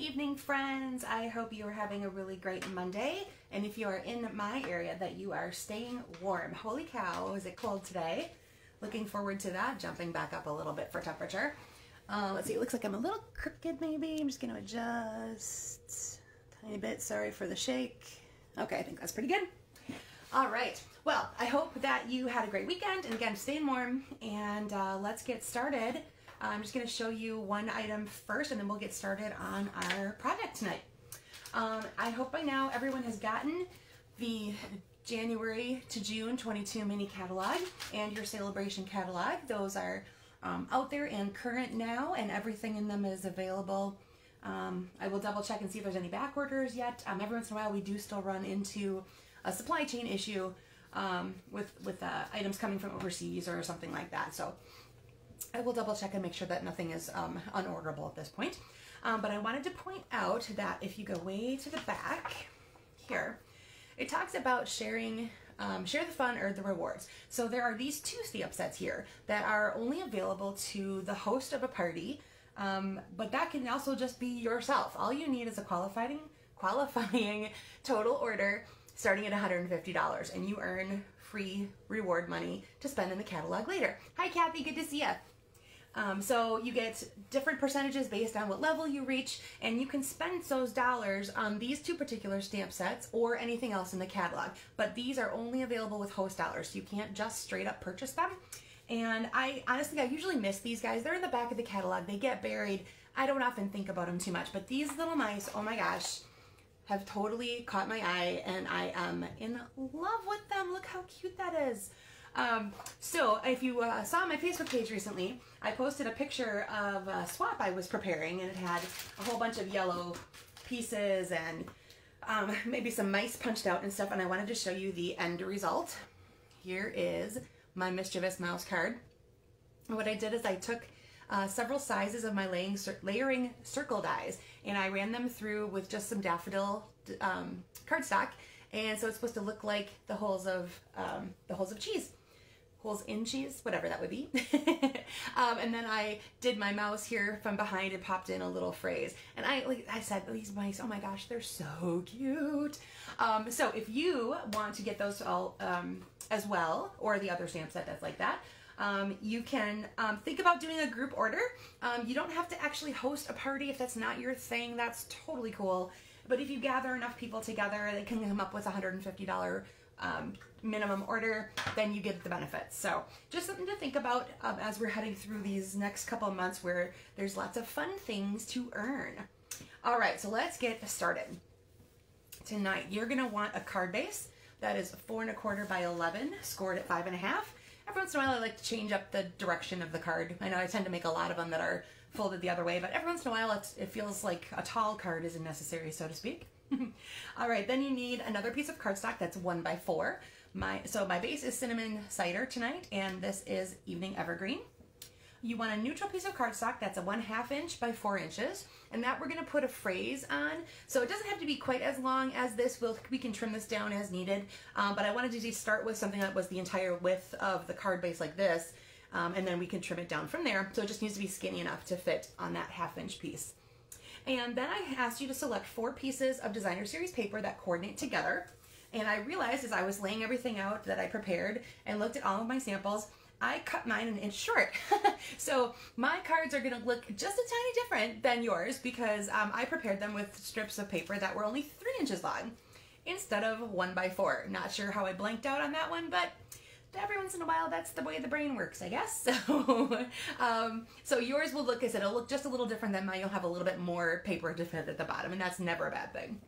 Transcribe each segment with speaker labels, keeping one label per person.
Speaker 1: evening, friends. I hope you are having a really great Monday. And if you are in my area, that you are staying warm. Holy cow, is it cold today? Looking forward to that, jumping back up a little bit for temperature. Uh, let's see, it looks like I'm a little crooked maybe. I'm just gonna adjust a tiny bit. Sorry for the shake. Okay, I think that's pretty good. All right, well, I hope that you had a great weekend. And again, staying warm. And uh, let's get started. I'm just going to show you one item first and then we'll get started on our project tonight. Um, I hope by now everyone has gotten the January to June 22 mini catalog and your celebration catalog. Those are um, out there and current now and everything in them is available. Um, I will double check and see if there's any back orders yet. Um, every once in a while we do still run into a supply chain issue um, with, with uh, items coming from overseas or something like that. So I will double check and make sure that nothing is um, unorderable at this point. Um, but I wanted to point out that if you go way to the back here, it talks about sharing, um, share the fun or the rewards. So there are these two stamp sets here that are only available to the host of a party, um, but that can also just be yourself. All you need is a qualifying, qualifying total order starting at $150 and you earn free reward money to spend in the catalog later. Hi Kathy, good to see you. Um, so you get different percentages based on what level you reach, and you can spend those dollars on these two particular stamp sets or anything else in the catalog. But these are only available with host dollars, so you can't just straight up purchase them. And I honestly, I usually miss these guys. They're in the back of the catalog. They get buried. I don't often think about them too much, but these little mice, oh my gosh, have totally caught my eye, and I am in love with them. Look how cute that is. Um, so if you uh, saw my Facebook page recently, I posted a picture of a swap I was preparing and it had a whole bunch of yellow pieces and um, maybe some mice punched out and stuff and I wanted to show you the end result. Here is my mischievous mouse card. What I did is I took uh, several sizes of my laying, layering circle dies and I ran them through with just some daffodil um, cardstock and so it's supposed to look like the holes of um, the holes of cheese holes in cheese, whatever that would be. um, and then I did my mouse here from behind and popped in a little phrase. And I, like I said, these mice, oh my gosh, they're so cute. Um, so if you want to get those all um, as well, or the other stamp set that's like that, um, you can um, think about doing a group order. Um, you don't have to actually host a party if that's not your thing. That's totally cool. But if you gather enough people together, they can come up with $150 um, minimum order, then you get the benefits. So just something to think about um, as we're heading through these next couple months where there's lots of fun things to earn. All right, so let's get started. Tonight, you're gonna want a card base that is four and a quarter by 11, scored at five and a half. Every once in a while, I like to change up the direction of the card. I know I tend to make a lot of them that are folded the other way, but every once in a while, it feels like a tall card isn't necessary, so to speak. All right, then you need another piece of cardstock that's one by four. My So my base is cinnamon cider tonight, and this is evening evergreen. You want a neutral piece of cardstock that's a one half inch by four inches, and that we're gonna put a phrase on. So it doesn't have to be quite as long as this. We'll, we can trim this down as needed, um, but I wanted to start with something that was the entire width of the card base like this, um, and then we can trim it down from there. So it just needs to be skinny enough to fit on that half inch piece. And then I asked you to select four pieces of designer series paper that coordinate together. And I realized as I was laying everything out that I prepared and looked at all of my samples, I cut mine an inch short. so my cards are gonna look just a tiny different than yours because um, I prepared them with strips of paper that were only three inches long instead of one by four. Not sure how I blanked out on that one, but every once in a while, that's the way the brain works, I guess. So, um, so yours will look, as it'll look just a little different than mine. You'll have a little bit more paper to fit at the bottom, and that's never a bad thing.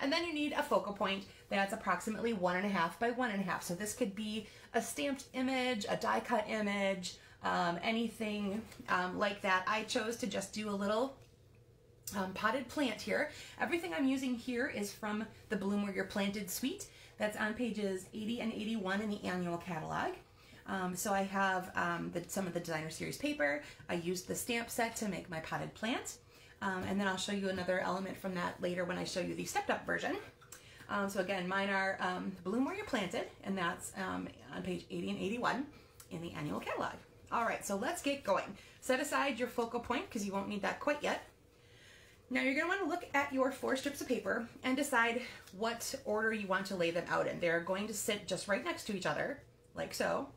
Speaker 1: And then you need a focal point that's approximately one and a half by one and a half. So this could be a stamped image, a die cut image, um, anything um, like that. I chose to just do a little um, potted plant here. Everything I'm using here is from the Bloom Where You're Planted suite. That's on pages 80 and 81 in the annual catalog. Um, so I have um, the, some of the designer series paper. I used the stamp set to make my potted plant. Um, and then I'll show you another element from that later when I show you the stepped up version. Um, so again, mine are um, Bloom Where You're Planted, and that's um, on page 80 and 81 in the annual catalog. All right, so let's get going. Set aside your focal point because you won't need that quite yet. Now you're going to want to look at your four strips of paper and decide what order you want to lay them out in. They're going to sit just right next to each other, like so.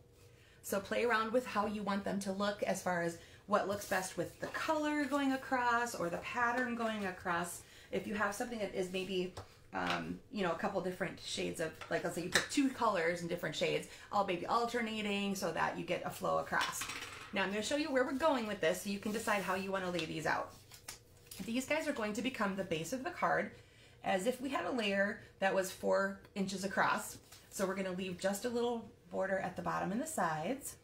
Speaker 1: So play around with how you want them to look as far as what looks best with the color going across or the pattern going across. If you have something that is maybe, um, you know, a couple different shades of, like let's say you pick two colors in different shades, all maybe alternating so that you get a flow across. Now I'm going to show you where we're going with this so you can decide how you want to lay these out. These guys are going to become the base of the card as if we had a layer that was four inches across. So we're going to leave just a little border at the bottom and the sides.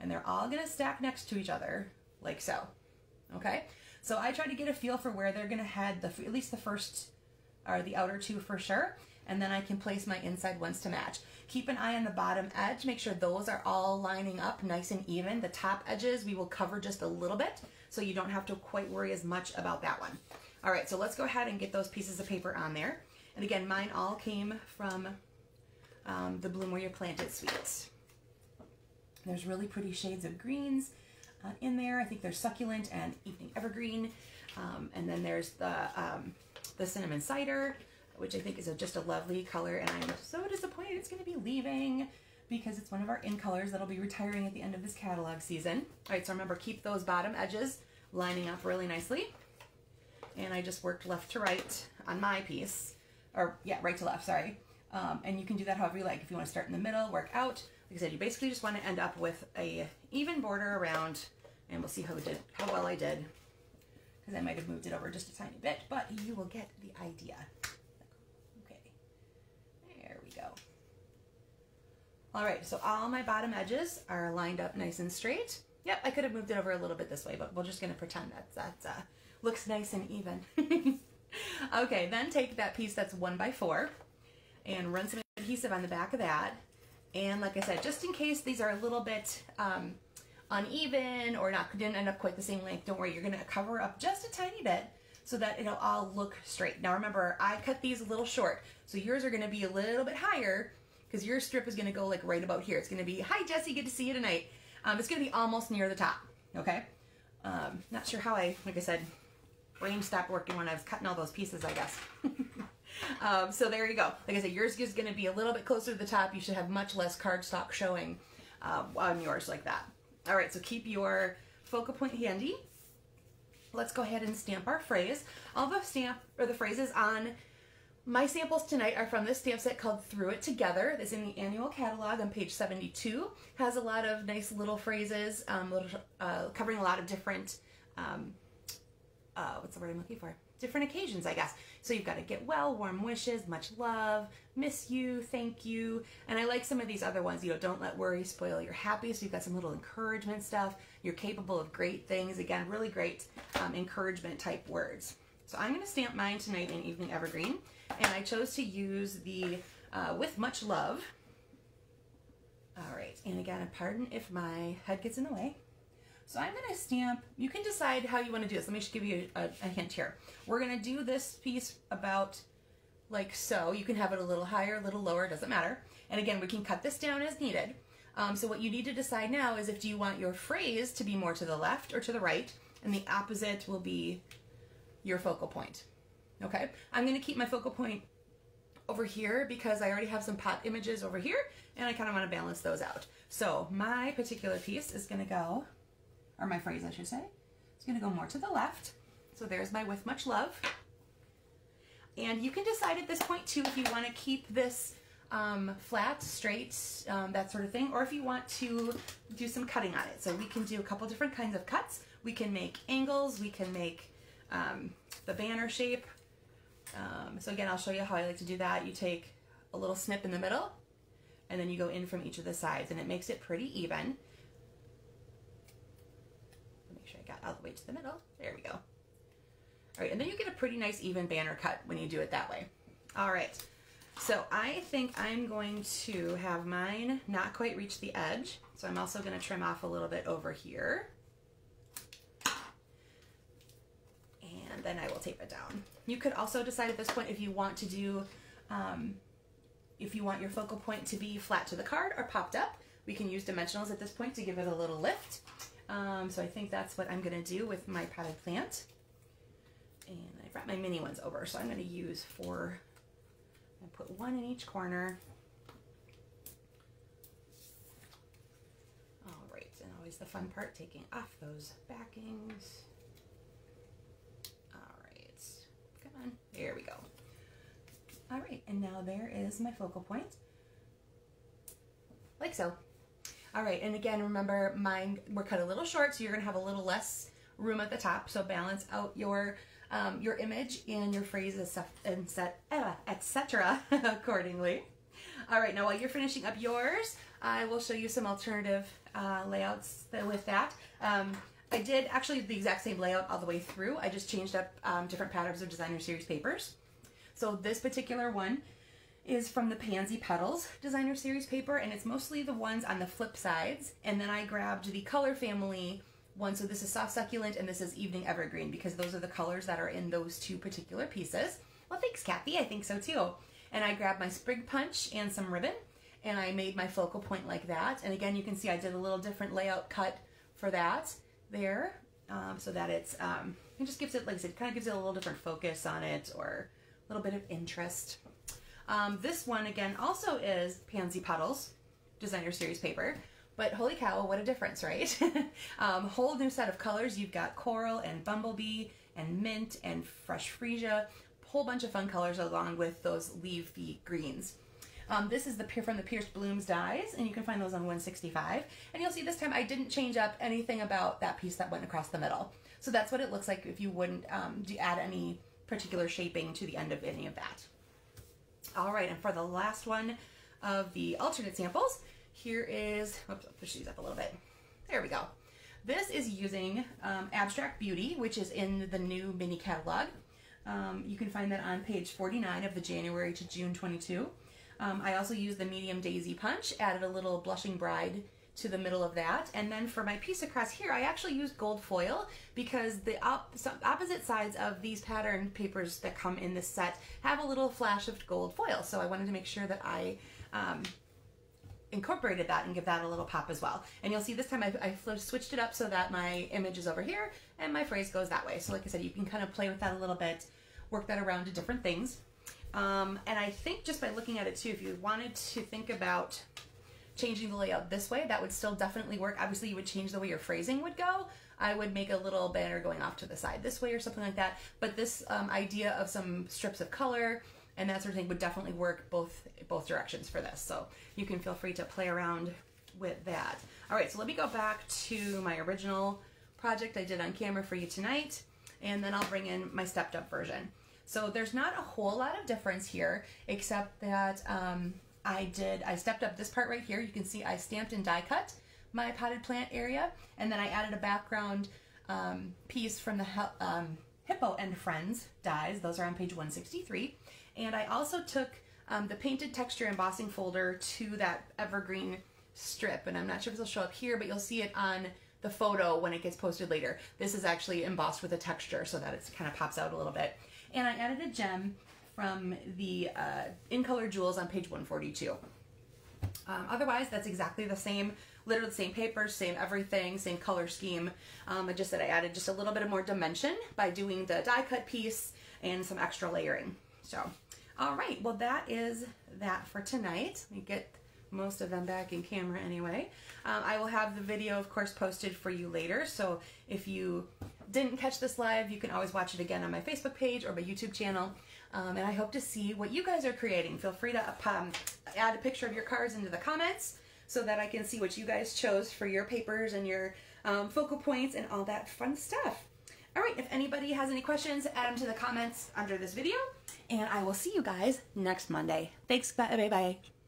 Speaker 1: And they're all going to stack next to each other like so. Okay? So I try to get a feel for where they're going to head, the, at least the first or the outer two for sure. And then I can place my inside ones to match. Keep an eye on the bottom edge. Make sure those are all lining up nice and even. The top edges we will cover just a little bit so you don't have to quite worry as much about that one. All right, so let's go ahead and get those pieces of paper on there. And again, mine all came from um, the Bloom Where You Planted Suite. There's really pretty shades of greens uh, in there. I think there's succulent and evening evergreen. Um, and then there's the, um, the cinnamon cider, which I think is a, just a lovely color. And I'm so disappointed it's going to be leaving because it's one of our in colors that'll be retiring at the end of this catalog season. All right, so remember, keep those bottom edges lining up really nicely. And I just worked left to right on my piece, or yeah, right to left, sorry. Um, and you can do that however you like. If you want to start in the middle, work out. Like I said, you basically just want to end up with a even border around, and we'll see how, did, how well I did. Because I might have moved it over just a tiny bit, but you will get the idea. All right, so all my bottom edges are lined up nice and straight. Yep, I could have moved it over a little bit this way, but we're just gonna pretend that that uh, looks nice and even. okay, then take that piece that's one by four and run some adhesive on the back of that. And like I said, just in case these are a little bit um, uneven or not didn't end up quite the same length, don't worry, you're gonna cover up just a tiny bit so that it'll all look straight. Now remember, I cut these a little short, so yours are gonna be a little bit higher because your strip is going to go like right about here. It's going to be, hi Jesse, good to see you tonight. Um, it's going to be almost near the top, okay? Um, not sure how I, like I said, brain stopped working when I was cutting all those pieces, I guess. um, so there you go. Like I said, yours is going to be a little bit closer to the top. You should have much less cardstock showing uh, on yours like that. All right, so keep your focal point handy. Let's go ahead and stamp our phrase. All the stamp or the phrases on my samples tonight are from this stamp set called Through It Together. It's in the annual catalog on page 72. Has a lot of nice little phrases, um, little, uh, covering a lot of different, um, uh, what's the word I'm looking for? Different occasions, I guess. So you've got to get well, warm wishes, much love, miss you, thank you. And I like some of these other ones, you know, don't let worry spoil your happy. So you've got some little encouragement stuff. You're capable of great things. Again, really great um, encouragement type words. So I'm going to stamp mine tonight in Evening Evergreen and I chose to use the uh, With Much Love. All right, and again, pardon if my head gets in the way. So I'm going to stamp, you can decide how you want to do this. Let me just give you a, a hint here. We're going to do this piece about like so. You can have it a little higher, a little lower, doesn't matter. And again, we can cut this down as needed. Um, so what you need to decide now is if do you want your phrase to be more to the left or to the right, and the opposite will be your focal point. Okay, I'm gonna keep my focal point over here because I already have some pot images over here and I kind of want to balance those out. So my particular piece is to go, or my phrase I should say, it's to go more to the left. So there's my with much love. And you can decide at this point too if you want to keep this um, flat, straight, um, that sort of thing, or if you want to do some cutting on it. So we can do a couple different kinds of cuts. We can make angles, we can make um, the banner shape, um, so again, I'll show you how I like to do that. You take a little snip in the middle and then you go in from each of the sides and it makes it pretty even. Make sure I got all the way to the middle. There we go. All right, and then you get a pretty nice even banner cut when you do it that way. All right, so I think I'm going to have mine not quite reach the edge. So I'm also gonna trim off a little bit over here. Then I will tape it down. You could also decide at this point if you want to do, um, if you want your focal point to be flat to the card or popped up. We can use dimensionals at this point to give it a little lift. Um, so I think that's what I'm gonna do with my potted plant. And I've got my mini ones over, so I'm going to use four. I put one in each corner. All right, and always the fun part, taking off those backings. All right, come on, there we go. All right, and now there is my focal point, like so. All right, and again, remember mine were cut a little short, so you're gonna have a little less room at the top, so balance out your um, your image and your phrases and set, uh, etc. accordingly. All right, now while you're finishing up yours, I will show you some alternative uh, layouts with that. Um, I did actually the exact same layout all the way through. I just changed up um, different patterns of designer series papers. So this particular one is from the Pansy Petals designer series paper, and it's mostly the ones on the flip sides. And then I grabbed the color family one. So this is soft succulent and this is evening evergreen because those are the colors that are in those two particular pieces. Well, thanks, Kathy. I think so too. And I grabbed my sprig punch and some ribbon and I made my focal point like that. And again, you can see I did a little different layout cut for that there um, so that it's, um, it just gives it, like I said, kind of gives it a little different focus on it or a little bit of interest. Um, this one, again, also is Pansy Petals designer series paper. But holy cow, what a difference, right? um, whole new set of colors. You've got coral and bumblebee and mint and fresh freesia. Whole bunch of fun colors along with those leafy greens. Um, this is the from the Pierced Blooms dies, and you can find those on 165. And you'll see this time I didn't change up anything about that piece that went across the middle. So that's what it looks like if you wouldn't um, add any particular shaping to the end of any of that. All right, and for the last one of the alternate samples, here is, oops, I'll push these up a little bit. There we go. This is using um, Abstract Beauty, which is in the new mini catalog. Um, you can find that on page 49 of the January to June 22. Um, I also used the medium daisy punch, added a little blushing bride to the middle of that. And then for my piece across here, I actually used gold foil because the op opposite sides of these pattern papers that come in this set have a little flash of gold foil. So I wanted to make sure that I um, incorporated that and give that a little pop as well. And you'll see this time I, I switched it up so that my image is over here and my phrase goes that way. So like I said, you can kind of play with that a little bit, work that around to different things. Um, and I think just by looking at it too, if you wanted to think about changing the layout this way, that would still definitely work. Obviously you would change the way your phrasing would go. I would make a little banner going off to the side this way or something like that. But this um, idea of some strips of color, and that sort of thing would definitely work both both directions for this. So you can feel free to play around with that. All right, so let me go back to my original project I did on camera for you tonight, and then I'll bring in my stepped up version. So there's not a whole lot of difference here, except that um, I did, I stepped up this part right here. You can see I stamped and die cut my potted plant area, and then I added a background um, piece from the um, Hippo and Friends dies. Those are on page 163. And I also took um, the painted texture embossing folder to that evergreen strip. And I'm not sure if it'll show up here, but you'll see it on the photo when it gets posted later. This is actually embossed with a texture so that it kind of pops out a little bit. And I added a gem from the uh, In Color Jewels on page 142. Um, otherwise, that's exactly the same, literally the same paper, same everything, same color scheme. Um, I just said I added just a little bit of more dimension by doing the die cut piece and some extra layering. So, all right, well that is that for tonight. Let me get most of them back in camera anyway. Um, I will have the video, of course, posted for you later. So if you didn't catch this live, you can always watch it again on my Facebook page or my YouTube channel. Um, and I hope to see what you guys are creating. Feel free to um, add a picture of your cards into the comments so that I can see what you guys chose for your papers and your um, focal points and all that fun stuff. All right, if anybody has any questions, add them to the comments under this video, and I will see you guys next Monday. Thanks, bye-bye.